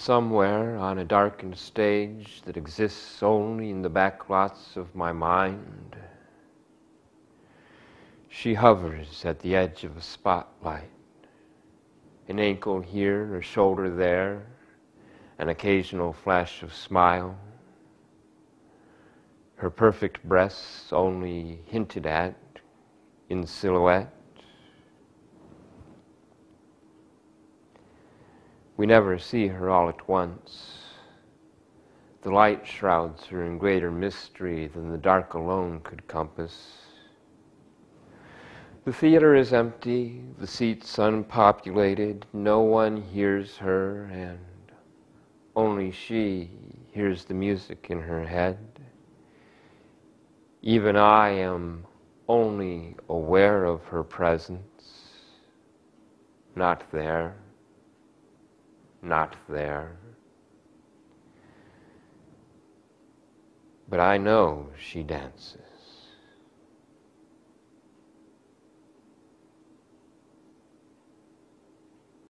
somewhere on a darkened stage that exists only in the backlots of my mind. She hovers at the edge of a spotlight, an ankle here, a shoulder there, an occasional flash of smile. Her perfect breasts only hinted at in silhouette. We never see her all at once. The light shrouds her in greater mystery than the dark alone could compass. The theater is empty, the seats unpopulated, no one hears her, and only she hears the music in her head. Even I am only aware of her presence, not there not there. But I know she dances.